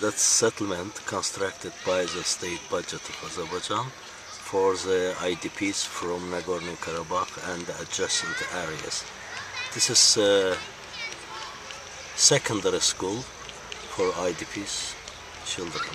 That settlement constructed by the state budget of Azerbaijan for the IDPs from Nagorno-Karabakh and adjacent areas. This is a secondary school for IDPs children.